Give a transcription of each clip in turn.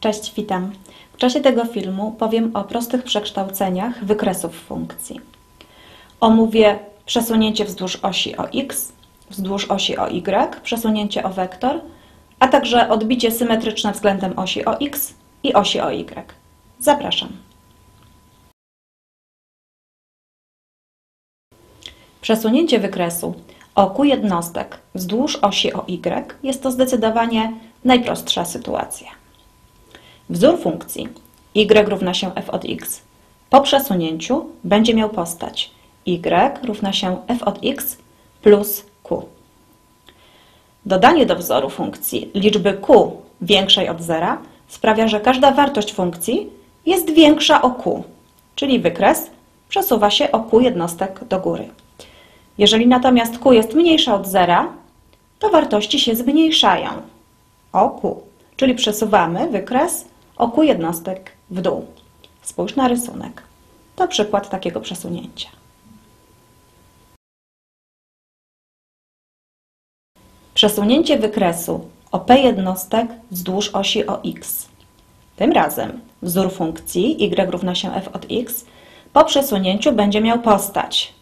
Cześć, witam. W czasie tego filmu powiem o prostych przekształceniach wykresów funkcji. Omówię przesunięcie wzdłuż osi o x, wzdłuż osi o y, przesunięcie o wektor, a także odbicie symetryczne względem osi o x i osi o y. Zapraszam. Przesunięcie wykresu o q jednostek wzdłuż osi o y jest to zdecydowanie najprostsza sytuacja. Wzór funkcji y równa się f od x po przesunięciu będzie miał postać y równa się f od x plus q. Dodanie do wzoru funkcji liczby q większej od zera sprawia, że każda wartość funkcji jest większa o q, czyli wykres przesuwa się o q jednostek do góry. Jeżeli natomiast q jest mniejsza od zera, to wartości się zmniejszają o q, czyli przesuwamy wykres o q jednostek w dół. Spójrz na rysunek. To przykład takiego przesunięcia. Przesunięcie wykresu o p jednostek wzdłuż osi o x. Tym razem wzór funkcji y równa się f od x po przesunięciu będzie miał postać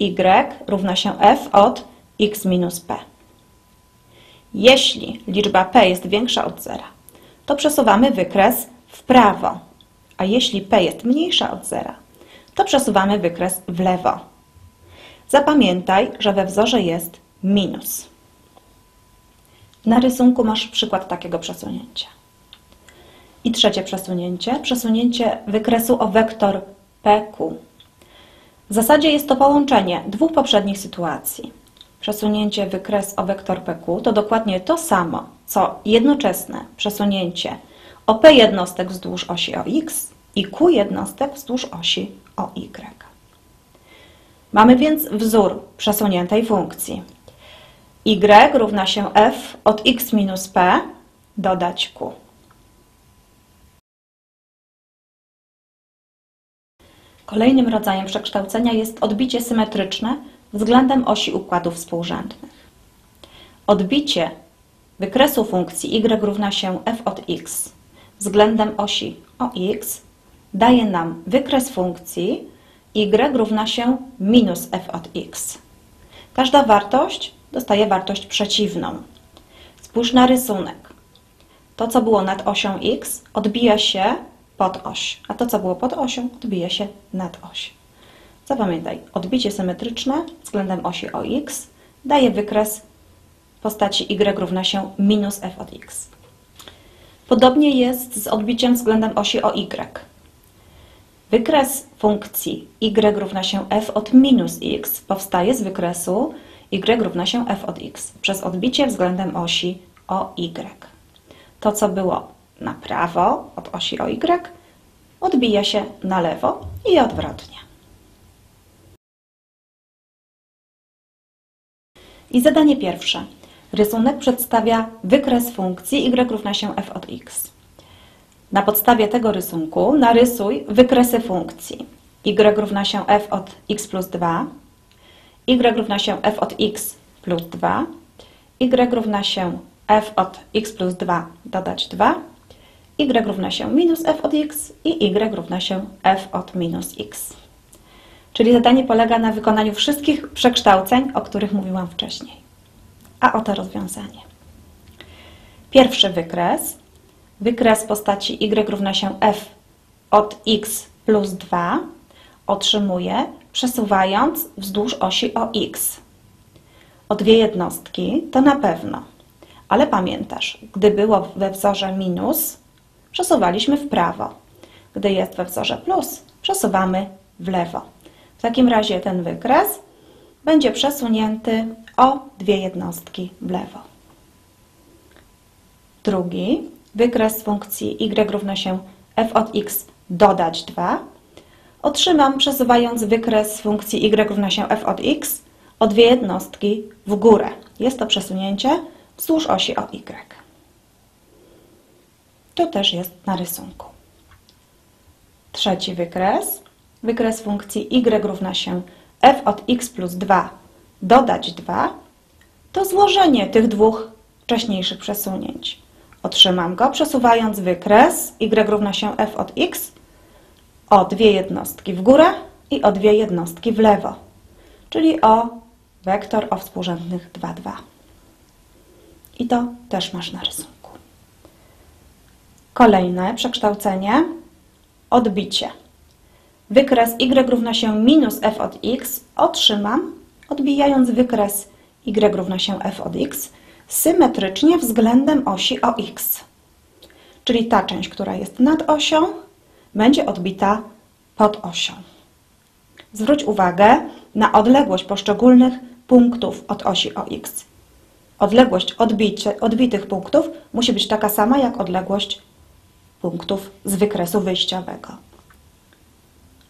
y równa się f od x minus p. Jeśli liczba p jest większa od zera, to przesuwamy wykres w prawo, a jeśli p jest mniejsza od zera, to przesuwamy wykres w lewo. Zapamiętaj, że we wzorze jest minus. Na rysunku masz przykład takiego przesunięcia. I trzecie przesunięcie, przesunięcie wykresu o wektor PQ. W zasadzie jest to połączenie dwóch poprzednich sytuacji. Przesunięcie wykres o wektor PQ to dokładnie to samo, co jednoczesne przesunięcie o P jednostek wzdłuż osi o x i Q jednostek wzdłuż osi o y. Mamy więc wzór przesuniętej funkcji. y równa się f od x minus p dodać q. Kolejnym rodzajem przekształcenia jest odbicie symetryczne względem osi układów współrzędnych. Odbicie wykresu funkcji y równa się f od x względem osi o x daje nam wykres funkcji y równa się minus f od x. Każda wartość dostaje wartość przeciwną. Spójrz na rysunek. To, co było nad osią x, odbija się pod oś, a to, co było pod osią, odbija się nad oś. Zapamiętaj, odbicie symetryczne względem osi o x daje wykres postaci y równa się minus f od x. Podobnie jest z odbiciem względem osi o y. Wykres funkcji y równa się f od minus x powstaje z wykresu y równa się f od x przez odbicie względem osi o y. To, co było na prawo od osi o y, odbija się na lewo i odwrotnie. I zadanie pierwsze. Rysunek przedstawia wykres funkcji y równa się f od x. Na podstawie tego rysunku narysuj wykresy funkcji y równa się f od x plus 2, y równa się f od x plus 2, y równa się f od x plus 2 dodać 2, y równa się minus f od x i y równa się f od minus x. Czyli zadanie polega na wykonaniu wszystkich przekształceń, o których mówiłam wcześniej. A oto rozwiązanie. Pierwszy wykres. Wykres postaci y równa się f od x plus 2 otrzymuję przesuwając wzdłuż osi o x. O dwie jednostki to na pewno. Ale pamiętasz, gdy było we wzorze minus, przesuwaliśmy w prawo. Gdy jest we wzorze plus, przesuwamy w lewo. W takim razie ten wykres będzie przesunięty o dwie jednostki w lewo. Drugi, wykres funkcji y równa się f od x dodać 2. Otrzymam przesuwając wykres funkcji y równa się f od x o dwie jednostki w górę. Jest to przesunięcie wzdłuż osi o y. To też jest na rysunku. Trzeci wykres. Wykres funkcji y równa się f od x plus 2 dodać 2 to złożenie tych dwóch wcześniejszych przesunięć. Otrzymam go przesuwając wykres y równa się f od x o dwie jednostki w górę i o dwie jednostki w lewo, czyli o wektor o współrzędnych 2, 2. I to też masz na rysunku. Kolejne przekształcenie, odbicie. Wykres y równa się minus f od x otrzymam, odbijając wykres y równa się f od x symetrycznie względem osi OX. Czyli ta część, która jest nad osią, będzie odbita pod osią. Zwróć uwagę na odległość poszczególnych punktów od osi OX. Odległość odbicie, odbitych punktów musi być taka sama jak odległość punktów z wykresu wyjściowego.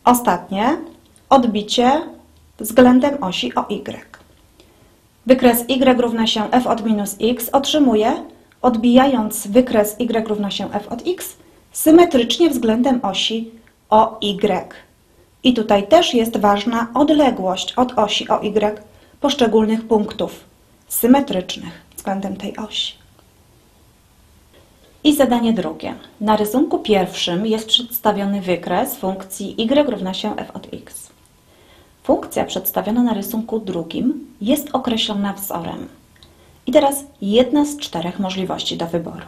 Ostatnie, odbicie względem osi OY. Wykres y równa się f od minus x otrzymuję, odbijając wykres y równa się f od x, symetrycznie względem osi OY. I tutaj też jest ważna odległość od osi OY poszczególnych punktów symetrycznych względem tej osi. I zadanie drugie. Na rysunku pierwszym jest przedstawiony wykres funkcji y równa się f od x. Funkcja przedstawiona na rysunku drugim jest określona wzorem. I teraz jedna z czterech możliwości do wyboru.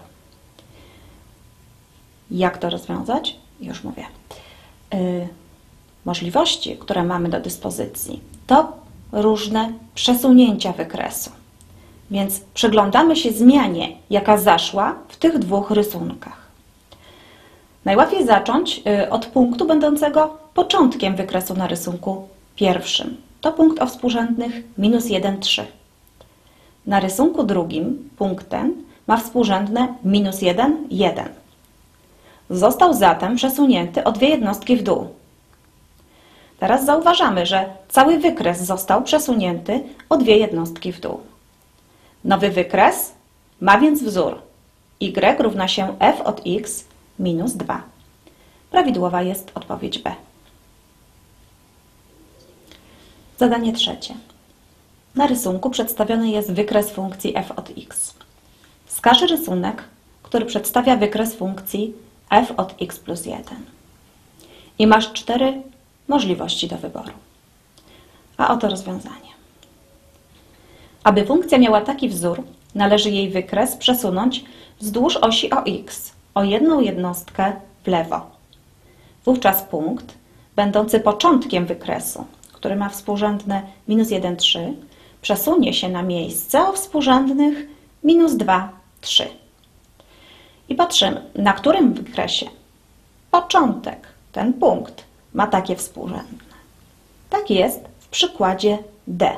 Jak to rozwiązać? Już mówię. Yy, możliwości, które mamy do dyspozycji, to różne przesunięcia wykresu. Więc przyglądamy się zmianie, jaka zaszła w tych dwóch rysunkach. Najłatwiej zacząć y, od punktu będącego początkiem wykresu na rysunku pierwszym. To punkt o współrzędnych minus 1, 3. Na rysunku drugim punkt ten ma współrzędne minus 1, 1. Został zatem przesunięty o dwie jednostki w dół. Teraz zauważamy, że cały wykres został przesunięty o dwie jednostki w dół. Nowy wykres ma więc wzór y równa się f od x minus 2. Prawidłowa jest odpowiedź B. Zadanie trzecie. Na rysunku przedstawiony jest wykres funkcji f od x. Wskaż rysunek, który przedstawia wykres funkcji f od x plus 1. I masz cztery możliwości do wyboru. A oto rozwiązanie. Aby funkcja miała taki wzór, należy jej wykres przesunąć wzdłuż osi OX o jedną jednostkę w lewo. Wówczas punkt, będący początkiem wykresu, który ma współrzędne minus 1, 3, przesunie się na miejsce o współrzędnych minus 2, 3. I patrzymy, na którym wykresie początek, ten punkt, ma takie współrzędne. Tak jest w przykładzie D.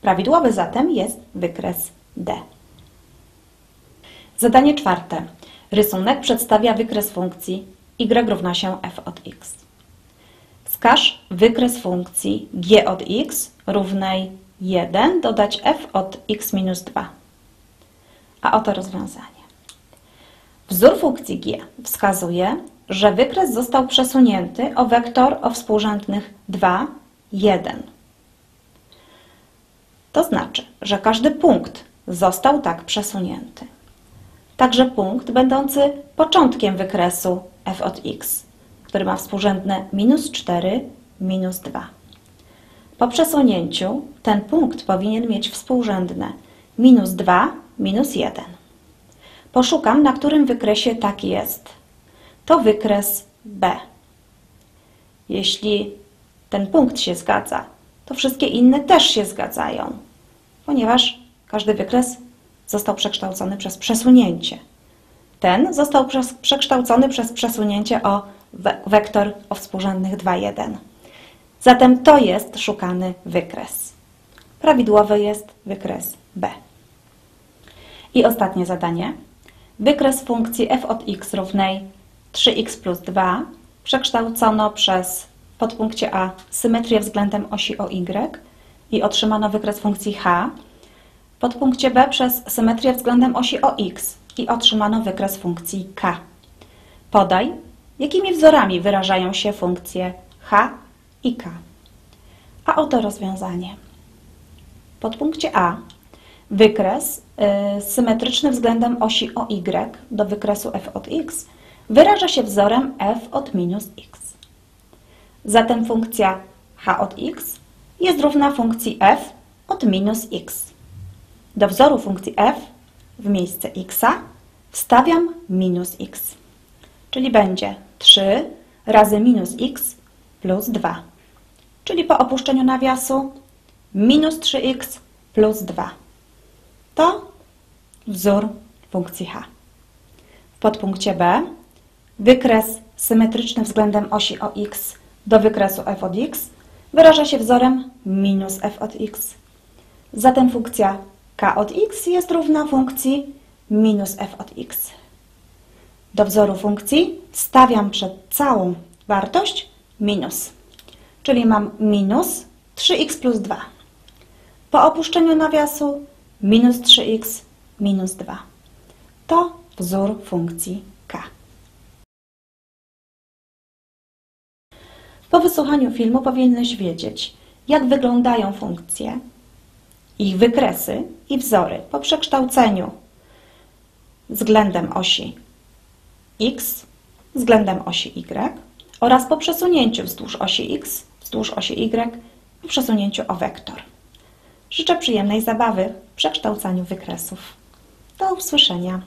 Prawidłowy zatem jest wykres D. Zadanie czwarte. Rysunek przedstawia wykres funkcji y równa się f od x. Wskaż wykres funkcji g od x równej 1 dodać f od x minus 2. A oto rozwiązanie. Wzór funkcji g wskazuje, że wykres został przesunięty o wektor o współrzędnych 2, 1. To znaczy, że każdy punkt został tak przesunięty. Także punkt będący początkiem wykresu f od x który ma współrzędne minus 4, minus 2. Po przesunięciu ten punkt powinien mieć współrzędne minus 2, minus 1. Poszukam, na którym wykresie tak jest. To wykres B. Jeśli ten punkt się zgadza, to wszystkie inne też się zgadzają, ponieważ każdy wykres został przekształcony przez przesunięcie. Ten został przekształcony przez przesunięcie o wektor o współrzędnych 2, 1. Zatem to jest szukany wykres. Prawidłowy jest wykres B. I ostatnie zadanie. Wykres funkcji f od x równej 3x plus 2 przekształcono przez podpunkcie A symetrię względem osi OY i otrzymano wykres funkcji h, podpunkcie B przez symetrię względem osi OX i otrzymano wykres funkcji k. Podaj, jakimi wzorami wyrażają się funkcje h i k. A oto rozwiązanie. W podpunkcie A wykres y, symetryczny względem osi OY do wykresu f od x wyraża się wzorem f od minus x. Zatem funkcja h od x jest równa funkcji f od minus x. Do wzoru funkcji f w miejsce x wstawiam minus x, czyli będzie 3 razy minus x plus 2, czyli po opuszczeniu nawiasu minus 3x plus 2. To wzór funkcji h. W podpunkcie b wykres symetryczny względem osi OX do wykresu f od x wyraża się wzorem minus f od x. Zatem funkcja k od x jest równa funkcji minus f od x. Do wzoru funkcji stawiam przed całą wartość minus, czyli mam minus 3x plus 2. Po opuszczeniu nawiasu minus 3x minus 2. To wzór funkcji k. Po wysłuchaniu filmu powinnyś wiedzieć, jak wyglądają funkcje, ich wykresy i wzory po przekształceniu względem osi x, względem osi y oraz po przesunięciu wzdłuż osi x, wzdłuż osi y, po przesunięciu o wektor. Życzę przyjemnej zabawy w przekształcaniu wykresów. Do usłyszenia.